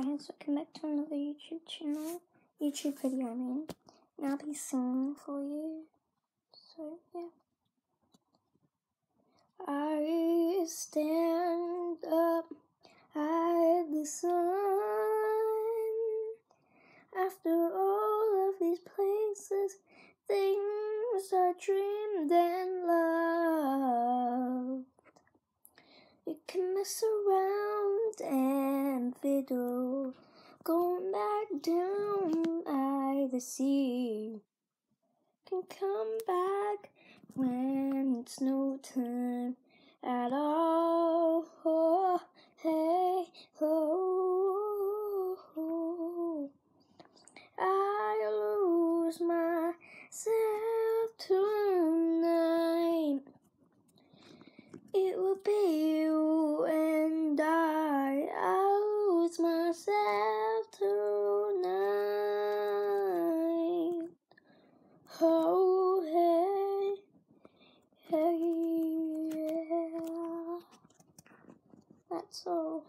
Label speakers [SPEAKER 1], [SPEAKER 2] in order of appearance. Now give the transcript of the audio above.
[SPEAKER 1] guys, welcome back to another YouTube channel, YouTube video I mean, and I'll be singing for you, so yeah. I stand up at the sun after all of these places, things I dreamed and loved. You can mess around and going back down by the sea. Can come back when it's no time at all. Oh, hey, oh, I lose myself tonight. It will be Oh, hey, hey, yeah. That's all.